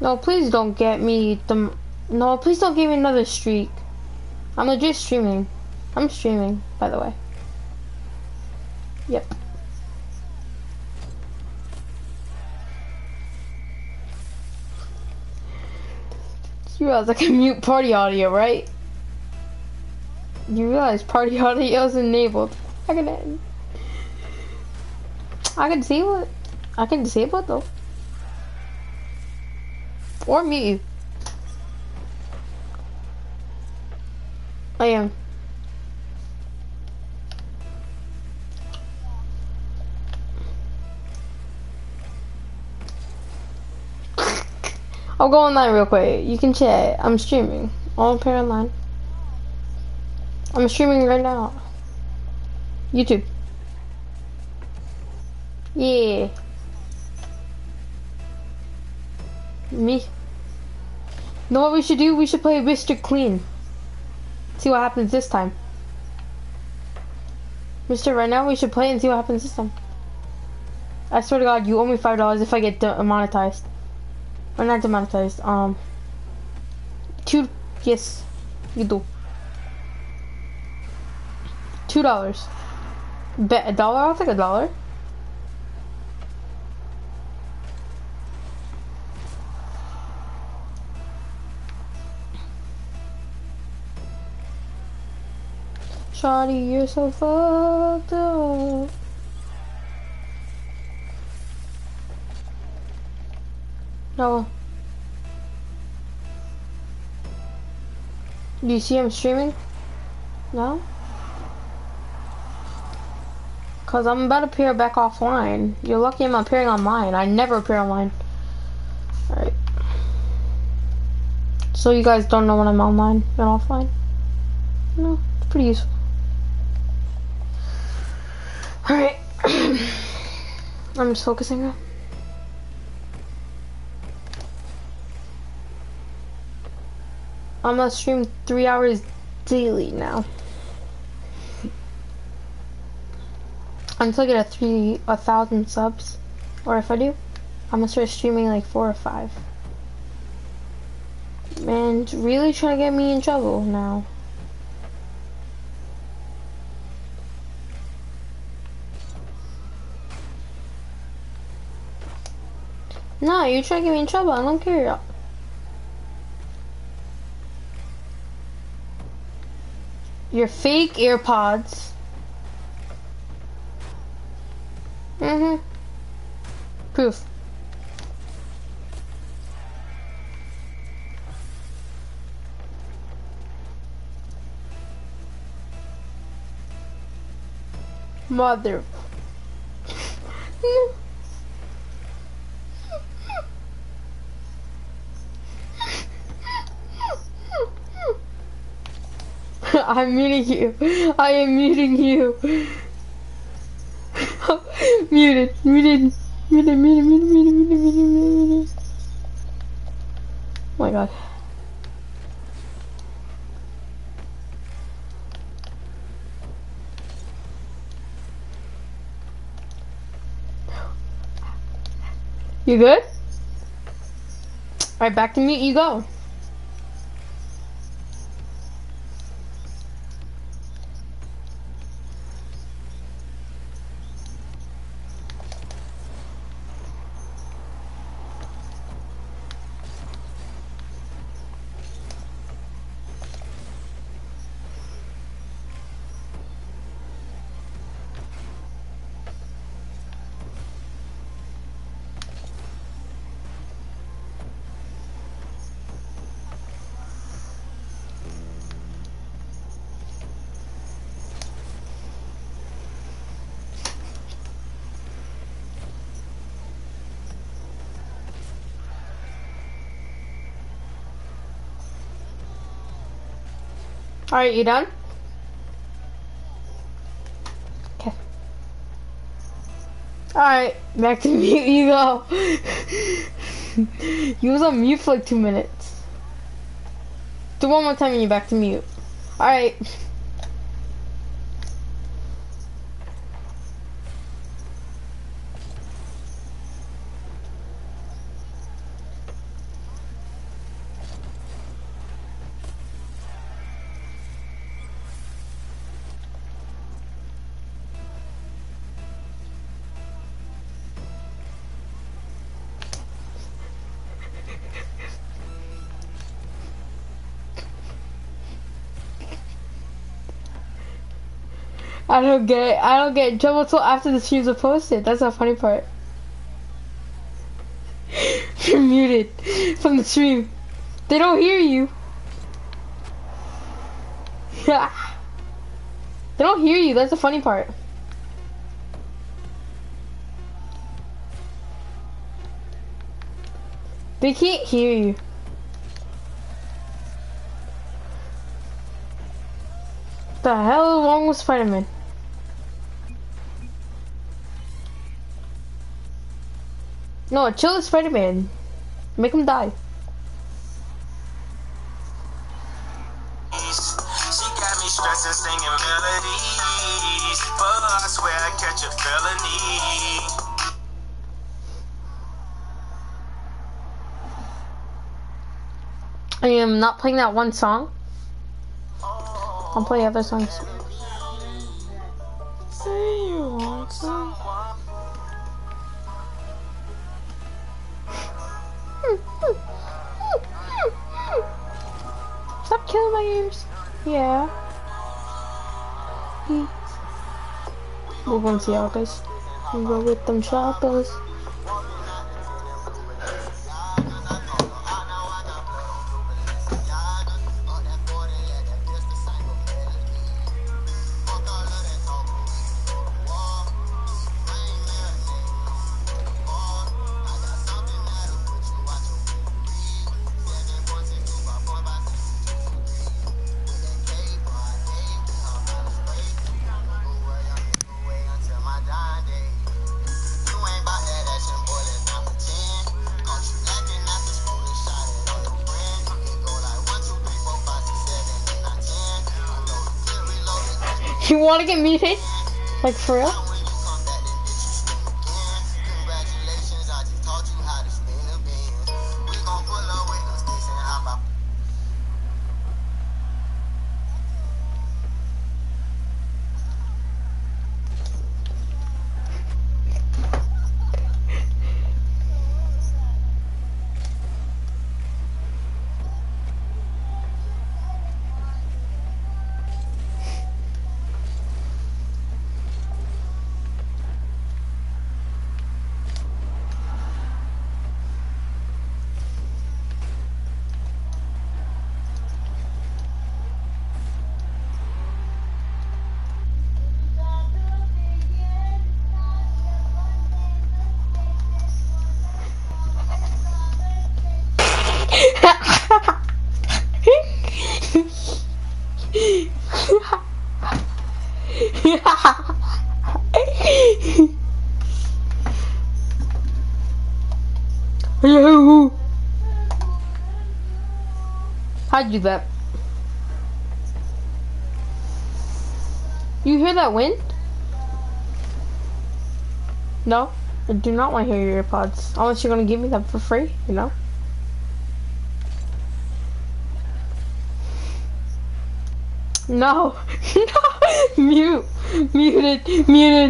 No, please don't get me the. No, please don't give me another streak. I'm legit streaming. I'm streaming, by the way. Yep. You realize I can mute party audio, right? You realize party audio is enabled. I can. I can disable. I can disable it though. Or you. I am. I'll go online real quick. You can chat. I'm streaming. I'll appear online. I'm streaming right now. YouTube. Yeah. Me. know what we should do? We should play Mr. Clean. See what happens this time. Mister, right now we should play and see what happens this time. I swear to God, you owe me five dollars if I get demonetized. Or not demonetized. Um, two. Yes, you do. Two dollars. Bet a dollar? I'll take a dollar. Shawty, you're so fucked up. No. Do you see him streaming? No? Cause I'm about to appear back offline. You're lucky I'm appearing online. I never appear online. Alright. So you guys don't know when I'm online and offline? No, it's pretty useful. Alright. I'm just focusing now. I'm gonna stream three hours daily now. Until I get a three a thousand subs. Or if I do, I'm gonna start streaming like four or five. Man, really trying to get me in trouble now. No, you're trying to get me in trouble. I don't care. Your fake AirPods. Mm-hmm. Proof. Mother. I'm muting you. I am muting you. muted, muted, muted, muted, muted, muted, muted, muted, muted. Oh my god. You good? Alright, back to mute you go. Alright, you done? Okay. Alright, back to mute you go. you was on mute for like two minutes. Do one more time and you back to mute. Alright. I don't get I don't get in trouble till after the streams are posted. That's the funny part. You're muted from the stream. They don't hear you. Yeah. They don't hear you. That's the funny part. They can't hear you. The hell wrong with Spider-Man? No, chill with Spider-Man. Make him die. She got me stressing, singing melodies. But I swear I catch a felony. I am not playing that one song. I'll play other songs. Stop killing my games. Yeah. We're to see how. We go with them shoppers. You want to get muted? Like for real? Yo. How'd you do that? You hear that wind? No? I do not want to hear your earpods. Unless you're gonna give me them for free, you know? No. no. Mute. Muted. Muted.